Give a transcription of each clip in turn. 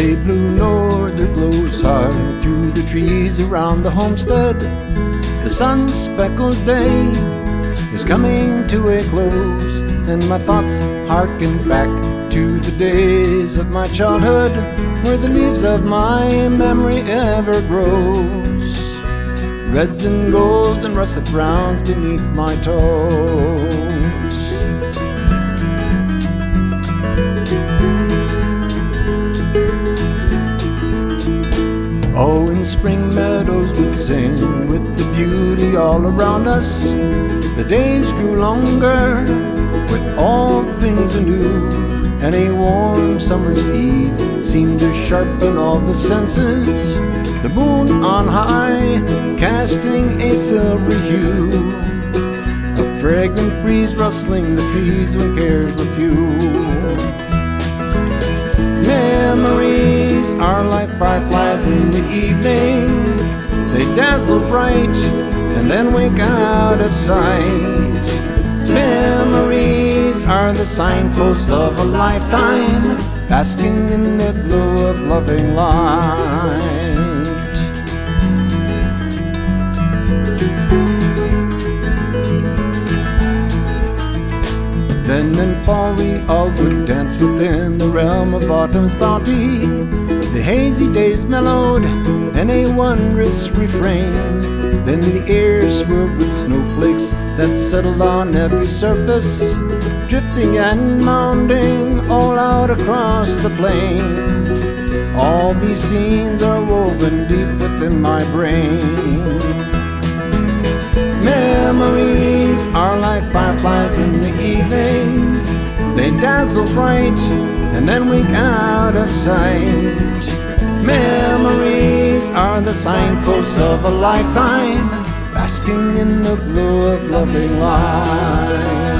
gray blue norther glows hard through the trees around the homestead. The sun speckled day is coming to a close, and my thoughts harken back to the days of my childhood where the leaves of my memory ever grows. Reds and golds and russet browns beneath my toes. Spring meadows we'd sing with the beauty all around us. The days grew longer with all things anew, and a warm summer's eve seemed to sharpen all the senses. The moon on high casting a silver hue, a fragrant breeze rustling the trees when cares were few. Memories are like fireflies in dazzle bright and then wink out of sight. Memories are the signposts of a lifetime, basking in the glow of loving light. Then in fall we all would dance within the realm of autumn's bounty. The hazy days mellowed and a wondrous refrain. Then the air swirled with snowflakes that settled on every surface, drifting and mounding all out across the plain. All these scenes are woven deep within my brain. Memories are like fireflies in the evening. They dazzle bright and then wink out of sight. Memories are the signposts of a lifetime, basking in the glow of loving light.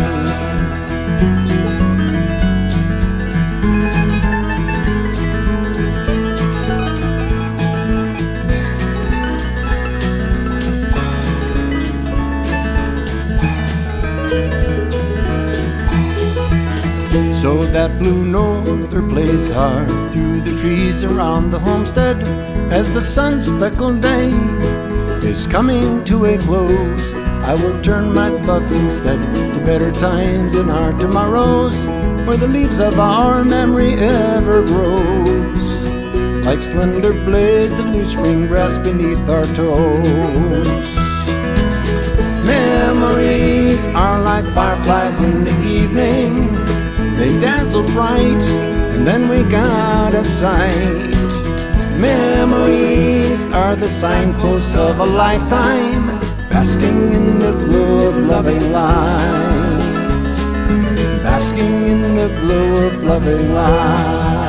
That blue norther plays hard through the trees around the homestead as the sun speckled day is coming to a close. I will turn my thoughts instead to better times and our tomorrows where the leaves of our memory ever grows like slender blades of new spring grass beneath our toes. Memories are like fireflies in the evening they dazzle bright and then we got out of sight. Memories are the signposts of a lifetime, basking in the glow of loving light. Basking in the glow of loving light.